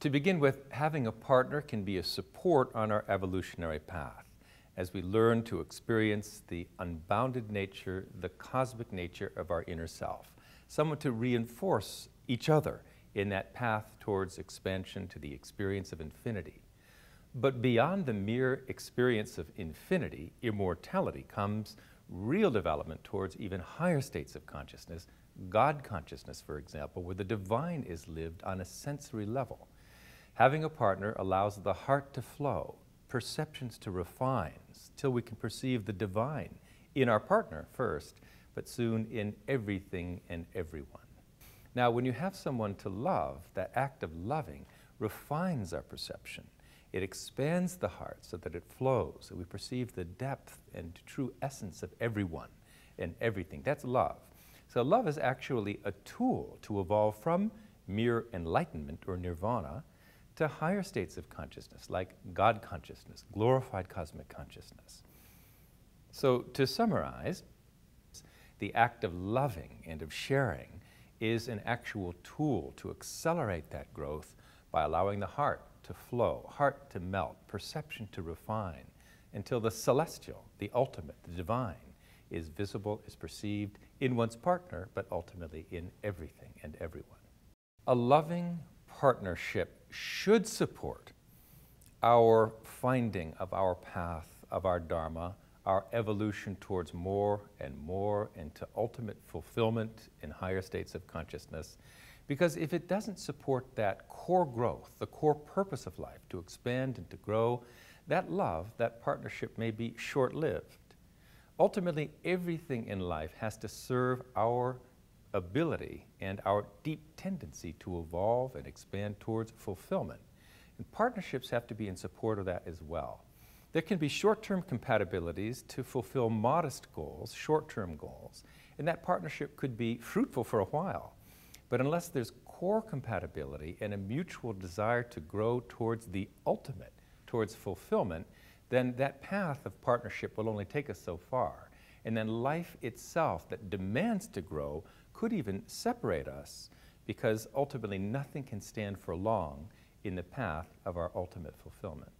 To begin with, having a partner can be a support on our evolutionary path as we learn to experience the unbounded nature, the cosmic nature of our inner self. Someone to reinforce each other in that path towards expansion to the experience of infinity. But beyond the mere experience of infinity, immortality, comes real development towards even higher states of consciousness, God consciousness, for example, where the divine is lived on a sensory level. Having a partner allows the heart to flow, perceptions to refine, till we can perceive the divine in our partner first, but soon in everything and everyone. Now, when you have someone to love, that act of loving refines our perception. It expands the heart so that it flows, so we perceive the depth and true essence of everyone and everything. That's love. So love is actually a tool to evolve from mere enlightenment or nirvana to higher states of consciousness, like God consciousness, glorified cosmic consciousness. So to summarize, the act of loving and of sharing is an actual tool to accelerate that growth by allowing the heart to flow, heart to melt, perception to refine, until the celestial, the ultimate, the divine, is visible, is perceived in one's partner, but ultimately in everything and everyone. A loving partnership should support our finding of our path, of our Dharma, our evolution towards more and more and to ultimate fulfillment in higher states of consciousness. Because if it doesn't support that core growth, the core purpose of life, to expand and to grow, that love, that partnership may be short lived. Ultimately, everything in life has to serve our ability and our deep tendency to evolve and expand towards fulfillment. And partnerships have to be in support of that as well. There can be short-term compatibilities to fulfill modest goals, short-term goals, and that partnership could be fruitful for a while. But unless there's core compatibility and a mutual desire to grow towards the ultimate, towards fulfillment, then that path of partnership will only take us so far. And then life itself that demands to grow could even separate us because ultimately nothing can stand for long in the path of our ultimate fulfillment.